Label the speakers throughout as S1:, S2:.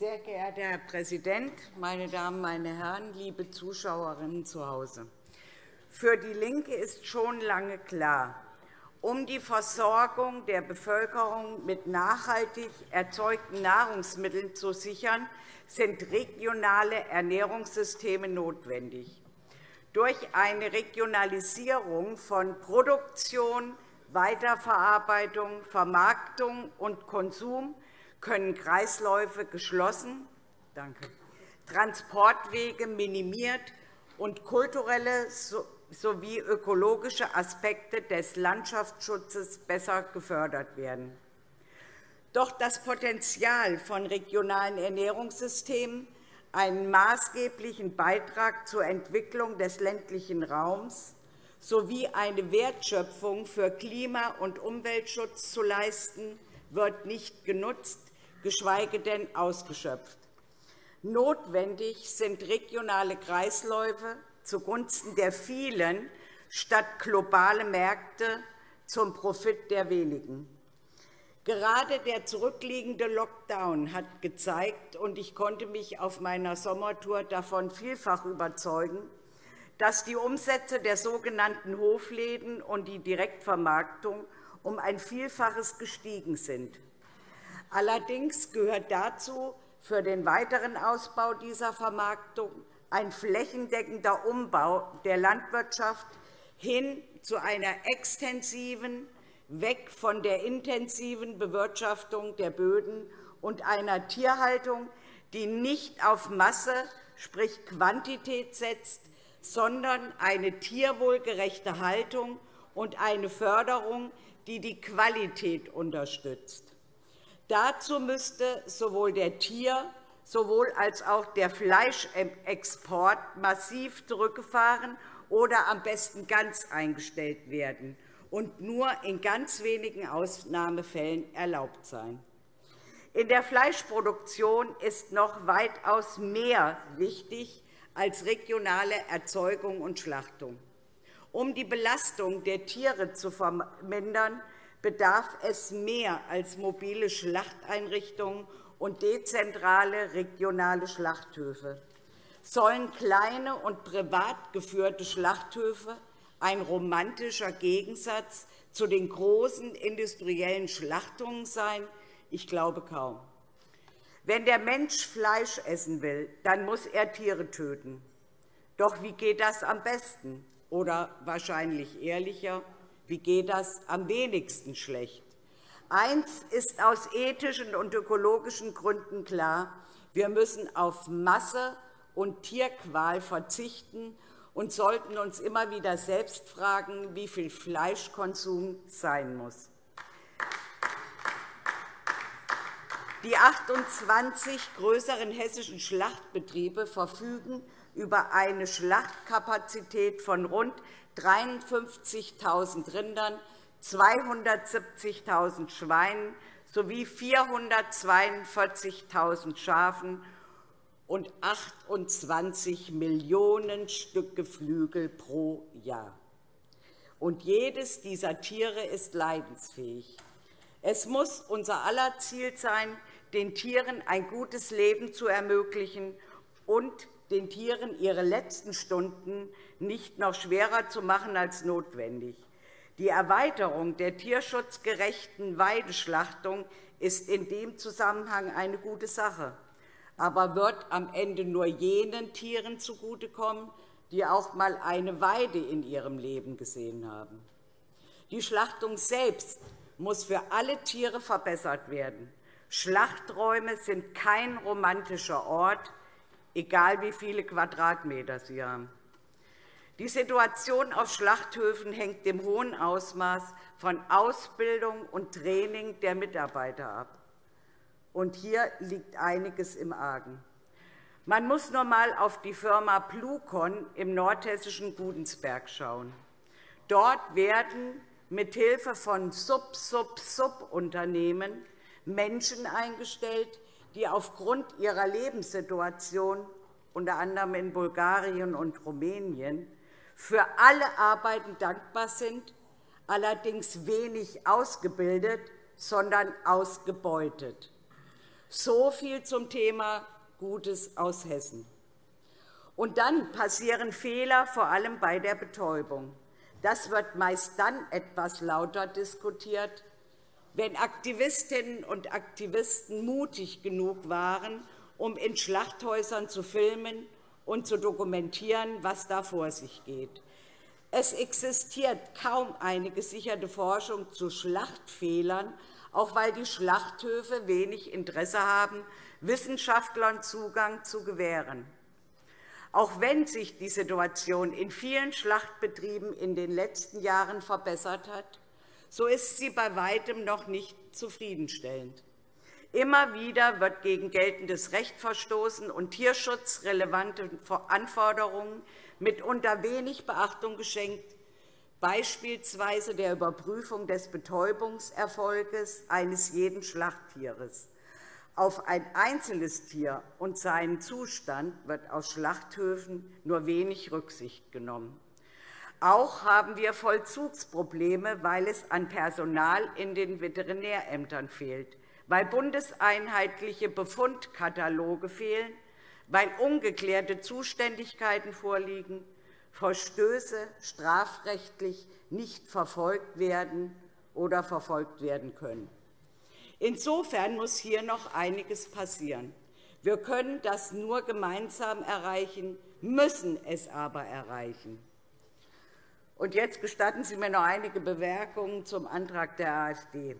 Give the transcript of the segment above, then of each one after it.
S1: Sehr geehrter Herr Präsident, meine Damen, meine Herren, liebe Zuschauerinnen zu Hause! Für DIE LINKE ist schon lange klar, um die Versorgung der Bevölkerung mit nachhaltig erzeugten Nahrungsmitteln zu sichern, sind regionale Ernährungssysteme notwendig. Durch eine Regionalisierung von Produktion, Weiterverarbeitung, Vermarktung und Konsum können Kreisläufe geschlossen, danke, Transportwege minimiert und kulturelle sowie ökologische Aspekte des Landschaftsschutzes besser gefördert werden. Doch das Potenzial von regionalen Ernährungssystemen, einen maßgeblichen Beitrag zur Entwicklung des ländlichen Raums sowie eine Wertschöpfung für Klima- und Umweltschutz zu leisten, wird nicht genutzt, geschweige denn ausgeschöpft. Notwendig sind regionale Kreisläufe zugunsten der vielen statt globale Märkte zum Profit der wenigen. Gerade der zurückliegende Lockdown hat gezeigt, und ich konnte mich auf meiner Sommertour davon vielfach überzeugen, dass die Umsätze der sogenannten Hofläden und die Direktvermarktung um ein Vielfaches gestiegen sind. Allerdings gehört dazu für den weiteren Ausbau dieser Vermarktung ein flächendeckender Umbau der Landwirtschaft hin zu einer extensiven, weg von der intensiven Bewirtschaftung der Böden und einer Tierhaltung, die nicht auf Masse, sprich Quantität setzt, sondern eine tierwohlgerechte Haltung und eine Förderung, die die Qualität unterstützt. Dazu müsste sowohl der Tier- sowohl als auch der Fleischexport massiv zurückgefahren oder am besten ganz eingestellt werden und nur in ganz wenigen Ausnahmefällen erlaubt sein. In der Fleischproduktion ist noch weitaus mehr wichtig als regionale Erzeugung und Schlachtung. Um die Belastung der Tiere zu vermindern, bedarf es mehr als mobile Schlachteinrichtungen und dezentrale regionale Schlachthöfe. Sollen kleine und privat geführte Schlachthöfe ein romantischer Gegensatz zu den großen industriellen Schlachtungen sein? Ich glaube kaum. Wenn der Mensch Fleisch essen will, dann muss er Tiere töten. Doch wie geht das am besten? Oder wahrscheinlich ehrlicher, wie geht das am wenigsten schlecht? Eins ist aus ethischen und ökologischen Gründen klar. Wir müssen auf Masse und Tierqual verzichten und sollten uns immer wieder selbst fragen, wie viel Fleischkonsum sein muss. Die 28 größeren hessischen Schlachtbetriebe verfügen über eine Schlachtkapazität von rund 53.000 Rindern, 270.000 Schweinen sowie 442.000 Schafen und 28 Millionen Stück Geflügel pro Jahr. Und jedes dieser Tiere ist leidensfähig. Es muss unser aller Ziel sein, den Tieren ein gutes Leben zu ermöglichen und den Tieren ihre letzten Stunden nicht noch schwerer zu machen als notwendig. Die Erweiterung der tierschutzgerechten Weideschlachtung ist in dem Zusammenhang eine gute Sache, aber wird am Ende nur jenen Tieren zugutekommen, die auch einmal eine Weide in ihrem Leben gesehen haben. Die Schlachtung selbst muss für alle Tiere verbessert werden. Schlachträume sind kein romantischer Ort, egal wie viele Quadratmeter sie haben. Die Situation auf Schlachthöfen hängt im hohen Ausmaß von Ausbildung und Training der Mitarbeiter ab. Und hier liegt einiges im Argen. Man muss nur einmal auf die Firma Plucon im nordhessischen Gudensberg schauen. Dort werden mithilfe von Sub-Sub-Sub-Unternehmen Menschen eingestellt, die aufgrund ihrer Lebenssituation, unter anderem in Bulgarien und Rumänien, für alle Arbeiten dankbar sind, allerdings wenig ausgebildet, sondern ausgebeutet. So viel zum Thema Gutes aus Hessen. Und dann passieren Fehler, vor allem bei der Betäubung. Das wird meist dann etwas lauter diskutiert, wenn Aktivistinnen und Aktivisten mutig genug waren, um in Schlachthäusern zu filmen und zu dokumentieren, was da vor sich geht. Es existiert kaum eine gesicherte Forschung zu Schlachtfehlern, auch weil die Schlachthöfe wenig Interesse haben, Wissenschaftlern Zugang zu gewähren. Auch wenn sich die Situation in vielen Schlachtbetrieben in den letzten Jahren verbessert hat, so ist sie bei weitem noch nicht zufriedenstellend. Immer wieder wird gegen geltendes Recht verstoßen und tierschutzrelevante Anforderungen mitunter wenig Beachtung geschenkt, beispielsweise der Überprüfung des Betäubungserfolges eines jeden Schlachttieres. Auf ein einzelnes Tier und seinen Zustand wird aus Schlachthöfen nur wenig Rücksicht genommen. Auch haben wir Vollzugsprobleme, weil es an Personal in den Veterinärämtern fehlt, weil bundeseinheitliche Befundkataloge fehlen, weil ungeklärte Zuständigkeiten vorliegen, Verstöße strafrechtlich nicht verfolgt werden oder verfolgt werden können. Insofern muss hier noch einiges passieren. Wir können das nur gemeinsam erreichen, müssen es aber erreichen. Und jetzt gestatten Sie mir noch einige Bemerkungen zum Antrag der AfD.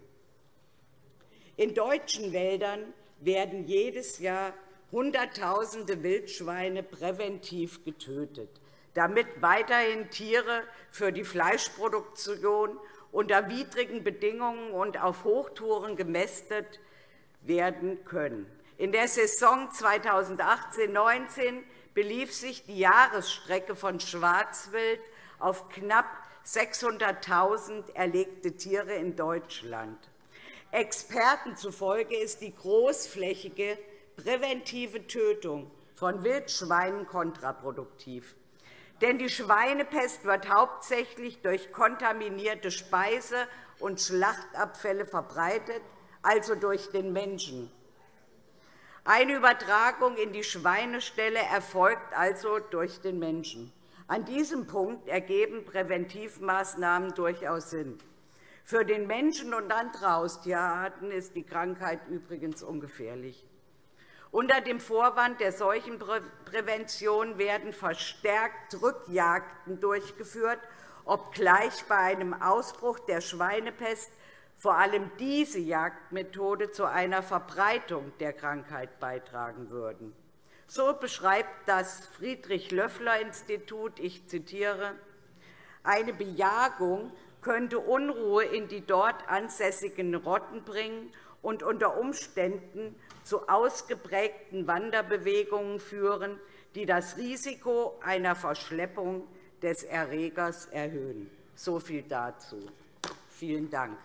S1: In deutschen Wäldern werden jedes Jahr Hunderttausende Wildschweine präventiv getötet, damit weiterhin Tiere für die Fleischproduktion unter widrigen Bedingungen und auf Hochtouren gemästet werden können. In der Saison 2018-19 belief sich die Jahresstrecke von Schwarzwild auf knapp 600.000 erlegte Tiere in Deutschland. Experten zufolge ist die großflächige präventive Tötung von Wildschweinen kontraproduktiv. Denn die Schweinepest wird hauptsächlich durch kontaminierte Speise- und Schlachtabfälle verbreitet, also durch den Menschen. Eine Übertragung in die Schweineställe erfolgt also durch den Menschen. An diesem Punkt ergeben Präventivmaßnahmen durchaus Sinn. Für den Menschen und andere Haustierarten ist die Krankheit übrigens ungefährlich. Unter dem Vorwand der Seuchenprävention werden verstärkt Rückjagden durchgeführt, obgleich bei einem Ausbruch der Schweinepest vor allem diese Jagdmethode zu einer Verbreitung der Krankheit beitragen würden. So beschreibt das Friedrich-Löffler-Institut, ich zitiere, eine Bejagung könnte Unruhe in die dort ansässigen Rotten bringen und unter Umständen zu ausgeprägten Wanderbewegungen führen, die das Risiko einer Verschleppung des Erregers erhöhen. So viel dazu. Vielen Dank.